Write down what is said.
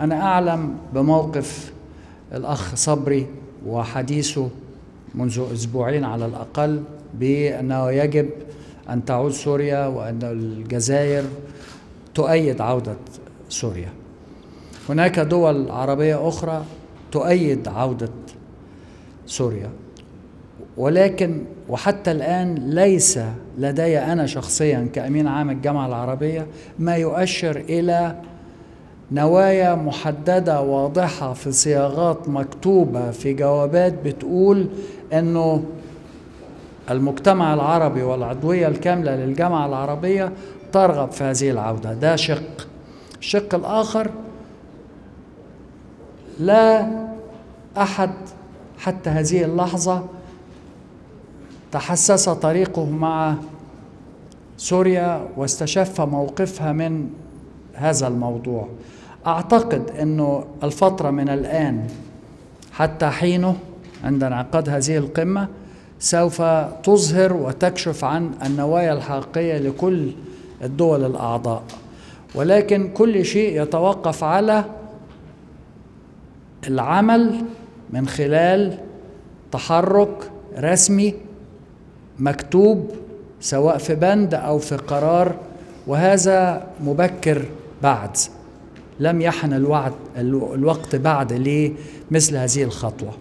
أنا أعلم بموقف الأخ صبري وحديثه منذ أسبوعين على الأقل بأنه يجب أن تعود سوريا وأن الجزائر تؤيد عودة سوريا. هناك دول عربية أخرى تؤيد عودة سوريا. ولكن وحتى الآن ليس لدي أنا شخصيا كأمين عام الجامعة العربية ما يؤشر إلى نوايا محددة واضحة في صياغات مكتوبة في جوابات بتقول أنه المجتمع العربي والعضوية الكاملة للجامعة العربية ترغب في هذه العودة. ده شق. الشق الآخر لا أحد حتى هذه اللحظة تحسس طريقه مع سوريا واستشف موقفها من هذا الموضوع. أعتقد إنه الفترة من الآن حتى حينه عند انعقاد هذه القمة سوف تظهر وتكشف عن النوايا الحقيقية لكل الدول الأعضاء. ولكن كل شيء يتوقف على العمل من خلال تحرك رسمي مكتوب سواء في بند أو في قرار وهذا مبكر بعد. لم يحن الوقت بعد لمثل هذه الخطوة.